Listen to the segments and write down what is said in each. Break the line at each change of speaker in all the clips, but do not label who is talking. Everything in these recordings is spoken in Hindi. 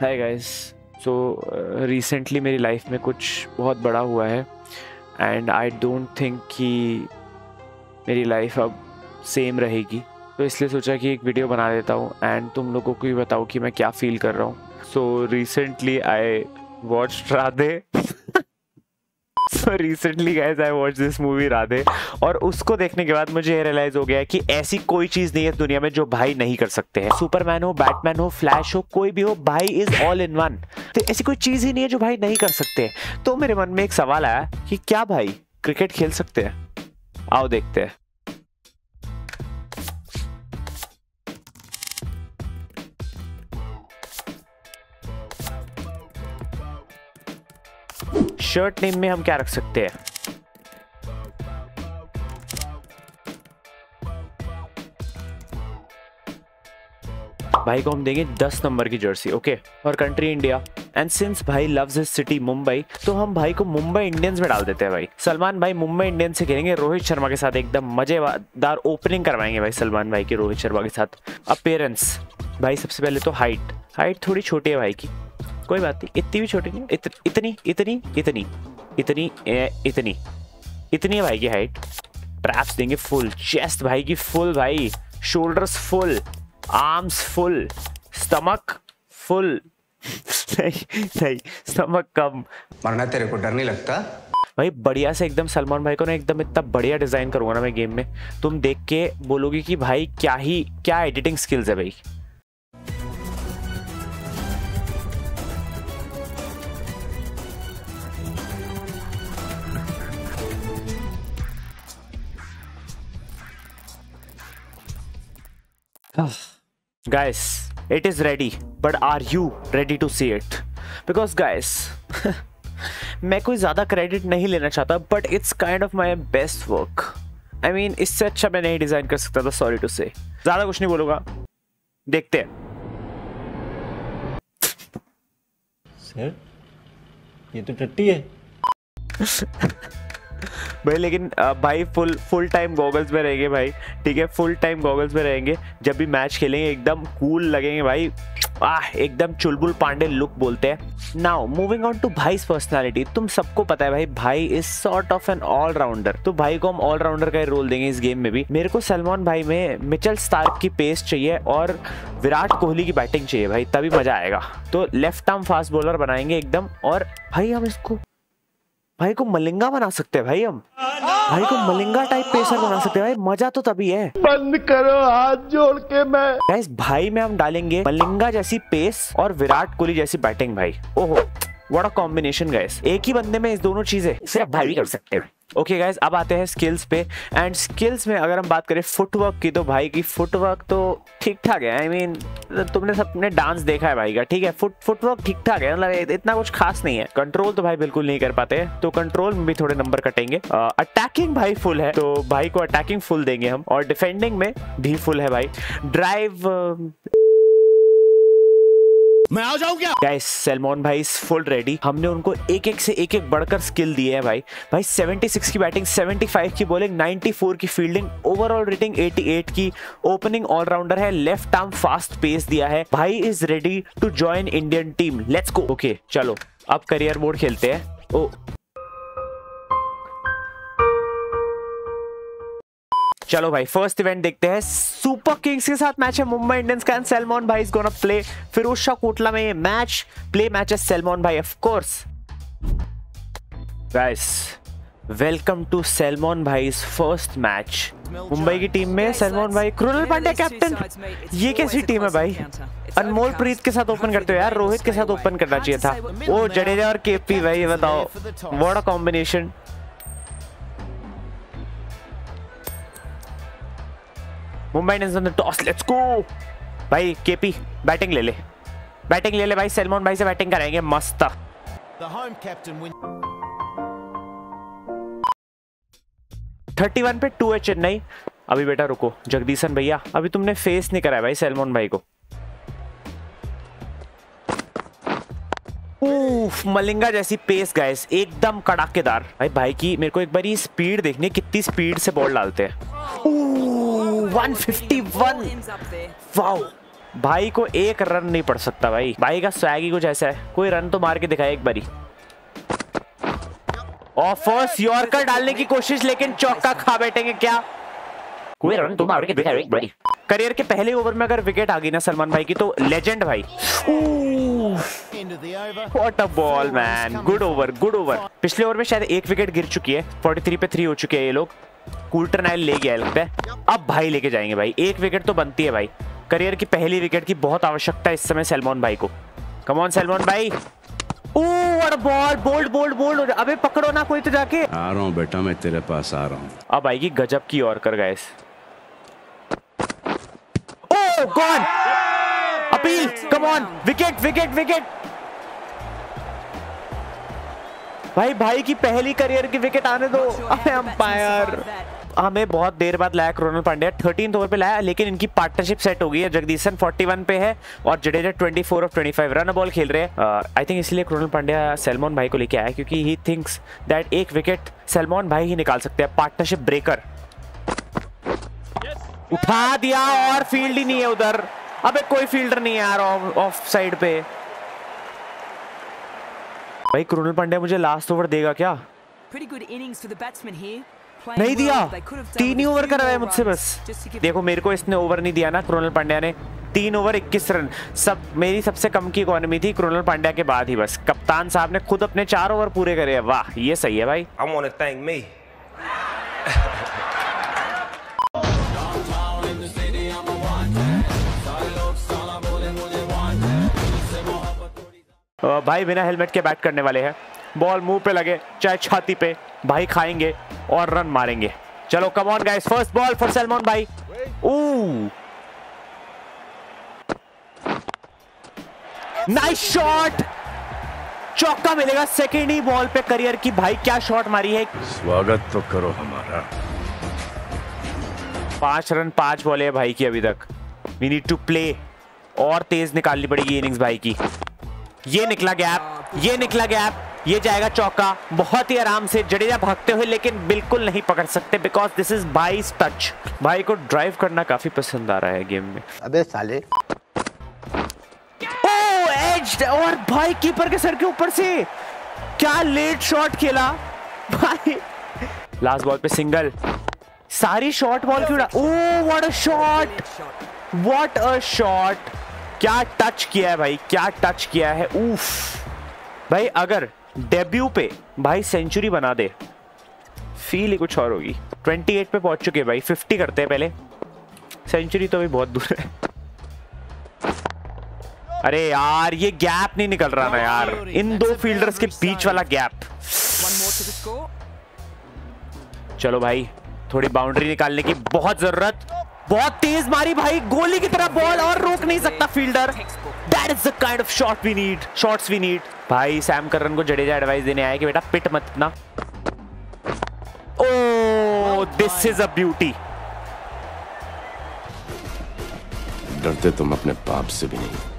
हाय गाइस सो रिसेंटली मेरी लाइफ में कुछ बहुत बड़ा हुआ है एंड आई डोंट थिंक कि मेरी लाइफ अब सेम रहेगी। तो इसलिए सोचा कि एक वीडियो बना देता हूँ एंड तुम लोगों को भी बताओ कि मैं क्या फील कर रहा हूँ। So recently I watch Radhe so recently guys I watch this movie Radhe और उसको देखने के बाद मुझे ये रियलाइज़ हो गया कि ऐसी कोई चीज़ नहीं है दुनिया में जो भाई नहीं कर सकते हैं। सुपरमैन हो बैटमैन हो फ्लैश हो, कोई भी हो, भाई इज़ ऑल इन वन तो ऐसी कोई चीज़ ही नहीं है जो भाई नहीं कर सकते तो मेरे मन में एक सवाल आया कि क्या भाई क्रिकेट खेल सकते हैं? आओ देखते हैं। शर्ट नेम में हम क्या रख सकते हैं? भाई को हम देंगे 10 नंबर की जर्सी ओके और कंट्री इंडिया एंड सिंस भाई लव्स हिज सिटी मुंबई तो हम भाई को मुंबई इंडियंस में डाल देते हैं भाई। सलमान भाई मुंबई इंडियंस से खेलेंगे, रोहित शर्मा के साथ एकदम मज़ेदार ओपनिंग करवाएँगे भाई सलमान भाई की, रोहित शर्मा के साथ। अपेयरेंस भाई सबसे पहले तो हाइट हाइट थोड़ी छोटी है भाई की। कोई बात नहीं इतनी भी छोटी नहीं इत, इतनी इतनी इतनी इतनी ए, इतनी इतनी है भाई की हाइट ट्रैप्स देंगे फुल चेस्ट भाई की फुल भाई shoulders full arms full stomach full नहीं नहीं स्टमक कम।
मरना तेरे को डर नहीं लगता?
भाई बढ़िया से एकदम सलमान भाई को ना एकदम इतना बढ़िया डिज़ाइन करूँगा ना मैं गेम में। तुम देख के बोलोगे कि भाई क्या ही क्या एडिटिंग स्किल्स है भाई। Guys it is ready but are you ready to see it? Because guys मैं कोई ज़्यादा क्रेडिट नहीं लेना चाहता but it's kind of my best work I mean इससे अच्छा मैं नहीं डिज़ाइन कर सकता था सॉरी टू से ज़्यादा कुछ नहीं बोलूँगा। देखते हैं।
सर ये तो टट्टी है।
भाई, लेकिन भाई फुल फुल टाइम गॉगल्स में रहेंगे भाई, ठीक है? फुल टाइम गॉगल्स में रहेंगे। जब भी मैच खेलेंगे, एकदम कूल लगेंगे भाई। आह, एकदम चुलबुल पांडे लुक बोलते हैं। नाउ मूविंग ऑन टू भाई पर्सनालिटी तुम सबको पता है भाई भाई is sort of an allrounder तो भाई को हम ऑलराउंडर का रोल देंगे इस गेम में भी। मेरे को सलमान भाई में मिचल स्टार्क की पेस चाहिए और विराट कोहली की बैटिंग चाहिए भाई, तभी मज़ा आएगा। तो लेफ़्ट आर्म फास्ट बॉलर बनाएँगे एकदम और भाई हम इसको भाई को मलिंगा बना सकते हैं भाई हम। भाई को मलिंगा टाइप पेसर बना सकते हैं भाई मज़ा तो तभी है।
बंद करो हाथ जोड़ के मैं।
गाइस भाई में हम डालेंगे मलिंगा जैसी पेस और विराट कोहली जैसी बैटिंग भाई। ओहो व्हाट अ कॉम्बिनेशन गैस एक ही बंदे में इस दोनों चीज़ें सिर्फ़ भाई भी कर सकते हैं। ओके गाइज़ अब आते हैं स्किल्स पे. एंड स्किल्स में अगर हम बात करें फुटवर्क की तो भाई की फुटवर्क तो ठीक ठाक है. आई I मीन mean, तुमने सबने डांस देखा है भाई का ठीक है? फुट फुटवर्क ठीक ठाक है मतलब इतना कुछ खास नहीं है. कंट्रोल तो भाई बिल्कुल नहीं कर पाते. तो कंट्रोल में भी थोड़े नंबर कटेंगे. अटैकिंग भाई फुल है तो भाई को अटैकिंग फुल देंगे हम. और डिफेंडिंग में भी फुल है भाई. ड्राइव
मैं आ जाऊँ क्या?
गाइस सलमान भाई फुल रेडी हमने उनको एक एक से एक एक बढ़कर स्किल दिए है भाई। भाई 76 की बैटिंग 75 की बॉलिंग 94 की फील्डिंग ओवरऑल रेटिंग 88 की ओपनिंग ऑलराउंडर है। लेफ़्ट आर्म फास्ट पेस दिया है। भाई is ready to join Indian team let's go okay चलो। अब करियर मोड खेलते हैं। ओ चलो भाई फ़र्स्ट इवेंट देखते हैं। सुपर किंग्स के साथ मैच है मुंबई इंडियंस का सलमान भाई is gonna play Firoz Shah Kotla में ये मैच प्ले मैच है सलमान भाई of course guys welcome to Salman भाई फ़र्स्ट मैच मुंबई की टीम में सलमान भाई क्रुनल पांड्या कैप्टन ये कैसी टीम है भाई? अनमोल प्रीत के साथ ओपन करते हो यार रोहित के साथ ओपन करना चाहिए था। वो जडेजा और केपी भाई ये बताओ a combination Mumbai Indians on the toss let's go भाई केपी बैटिंग ले ले। बैटिंग ले ले भाई सलमान भाई से बैटिंग कराएँगे मस्त। थर्टी वन पे टू है चेन्नई। अभी बेटा रुको जगदीशन भैया अभी तुमने फेस नहीं कराया भाई सलमान भाई को। उफ, मलिंगा जैसी पेस गाइस एकदम कड़ाकेदार। भाई भाई की मेरे को एक बार ये स्पीड देखनी कितनी स्पीड से बॉल डालते हैं। 151 वाओ भाई को एक रन नहीं पड़ सकता भाई। भाई का स्वैग ही कुछ ऐसा है। कोई रन तो मार के दिखाए एक बारी। और फ़र्स्ट यॉर्कर डालने की कोशिश लेकिन चौका खा बैठेंगे क्या? कोई रन तो मार के दिखाए एक बारी। करियर के पहले ओवर में अगर विकेट आ गई ना सलमान भाई की तो लेजेंड भाई। What a ball man good over good over पिछले ओवर में शायद एक विकेट गिर चुकी है। 43 पे थ्री हो चुके हैं ये लोग। कूल्टर नाइल ले गया लगता है। अब भाई लेके जाएँगे भाई। एक विकेट तो बनती है भाई। करियर की पहली विकेट की बहुत आवश्यकता है इस समय सलमान भाई को। कमॉन सलमान भाई। बॉल बोल्ड बोल्ड बोल्ड अबे पकड़ो ना कोई तो जाके।
आ रहा हूँ बेटा मैं तेरे पास आ रहा हूँ।
अब आएगी गजब की और कर ओ gone appeal come on wicket wicket wicket भाई भाई की पहली करियर की विकेट आने दो। अबे अंपायर हमें बहुत देर बाद लाया क्रोनल पांड्या। थर्टीन ओवर पे लाया, लेकिन इनकी पार्टनरशिप सेट हो गई है। जगदीशन 41 पे है और जडेजा 24 ऑफ़ 25 रन बॉल खेल रहे हैं। आई थिंक इसलिए क्रोनल पांड्या सलमान भाई को लेके आया क्योंकि ही थिंक्स दैट एक विकेट सलमान भाई ही निकाल सकते हैं। पार्टनरशिप ब्रेकर उठा दिया और फ़ील्ड ही नहीं है उधर। अबे कोई फील्डर नहीं है यार ऑफ़ साइड पे। भाई क्रोनल पांड्या मुझे लास्ट ओवर देगा क्या?
Pretty good innings for the batsman here.
नहीं दिया। तीन ही ओवर कराया मुझसे बस। देखो मेरे को इसने ओवर नहीं दिया ना क्रोनल पांड्या ने। तीन ओवर 21 रन। सब मेरी सबसे कम की इकोनॉमी थी क्रोनल पांड्या के बाद ही बस। कप्तान साहब ने खुद अपने चार ओवर पूरे करे। वाह ये सही है भाई। भाई बिना हेलमेट के बैट करने वाले हैं। बॉल मुँह पे लगे चाहे छाती पे भाई खाएँगे और रन मारेंगे। चलो come on guys first ball for Salman भाई। नाइस शॉट चौका मिलेगा सेकेंड ही बॉल पे करियर की। भाई क्या शॉट मारी है?
स्वागत तो करो हमारा।
पाँच रन पाँच बॉल है भाई की अभी तक। वी नीड टू प्ले और तेज निकालनी पड़ेगी इनिंग्स भाई की। ये निकला गैप ये निकला गैप ये जाएगा चौका। बहुत ही आराम से जडेजा भागते हुए लेकिन बिल्कुल नहीं पकड़ सकते बिकॉज़ दिस इज़ बाईस टच भाई को ड्राइव करना काफ़ी पसंद आ रहा है गेम में।
अबे साले।
ओ एज और भाई कीपर के सर के ऊपर से क्या लेट शॉट खेला? भाई लास्ट बॉल पे सिंगल सारी शॉट बॉल क्यों ओ what a shot what a shot क्या टच किया है भाई? क्या टच किया है? उफ भाई अगर डेब्यू पे भाई सेंचुरी बना दे। फील ही कुछ और होगी। 28 पे पहुँच चुके हैं भाई। 50 करते हैं पहले। सेंचुरी तो भी बहुत दूर है। अरे यार, ये गैप नहीं निकल रहा ना यार। इन दो फील्डर्स के बीच वाला गैप. चलो भाई, थोड़ी बाउंड्री निकालने की बहुत ज़रूरत। बहुत तेज मारी भाई गोली की तरह बॉल और रोक नहीं सकता fielder that is the kind of shot we need shots we need भाई सैम करन को जडेजा एडवाइस देने आया कि बेटा पिट मत ना। Oh this is a beauty
डरते तुम अपने बाप से भी नहीं।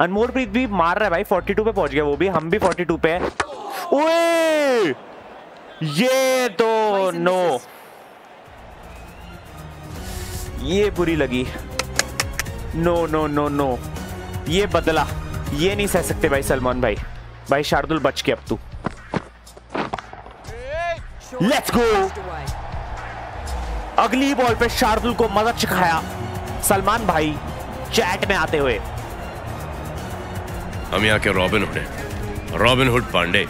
अनमोल प्रीत भी मार रहा है भाई 42 पे पहुँच गया वो भी हम भी 42 पे है। ओए ये तो नो ये बुरी लगी. नो नो नो नो ये बदला. ये नहीं सह सकते भाई सलमान भाई. भाई शार्दुल बच के अब तू. लेट्स गो अगली बॉल पे शार्दुल को मदद सिखाया सलमान भाई चैट में आते हुए.
हम यहाँ के रॉबिन हुड. हैं रॉबिन हुड पांडे.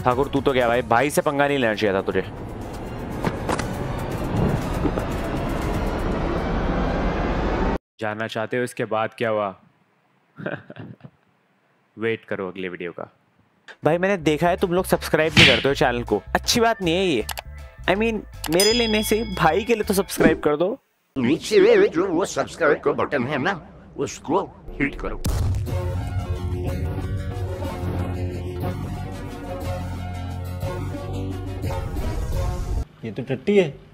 ठाकुर तू तो क्या भाई। भाई से पंगा नहीं लेना चाहिए था तुझे। जानना चाहते हो इसके बाद क्या हुआ? वेट करो अगले वीडियो का। भाई मैंने देखा है तुम लोग सब्सक्राइब नहीं करते हो चैनल को। अच्छी बात नहीं है ये। आई I मीन mean, मेरे लिए नहीं सही भाई के लिए तो सब्सक्राइब कर दो।
नीचे में जो वो सब्सक्राइब का बटन है ना उसको हिट करो।
ये तो टट्टी है।